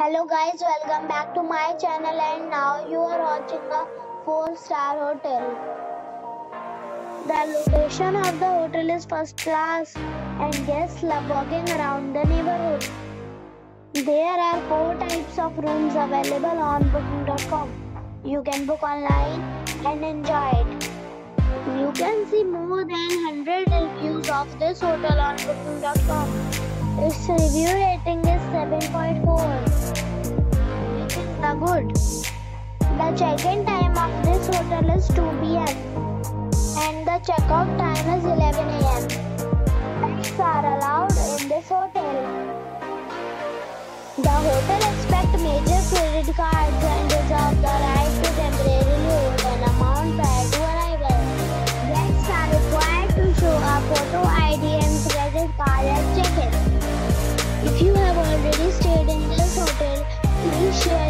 Hello guys, welcome back to my channel and now you are watching a 4 star hotel. The location of the hotel is first class and guests love walking around the neighborhood. There are 4 types of rooms available on booking.com. You can book online and enjoy it. You can see more than 100 reviews of this hotel on booking.com. Its review rating is 7.4 the good. The check-in time of this hotel is 2 p.m. and the check-out time is 11 a.m. Pets are allowed in this hotel. The hotel expects major credit cards and reserves the right to temporarily hold an amount prior to arrival. Guests are required to show a photo ID and credit card at check-in. If you have already stayed in this hotel, please share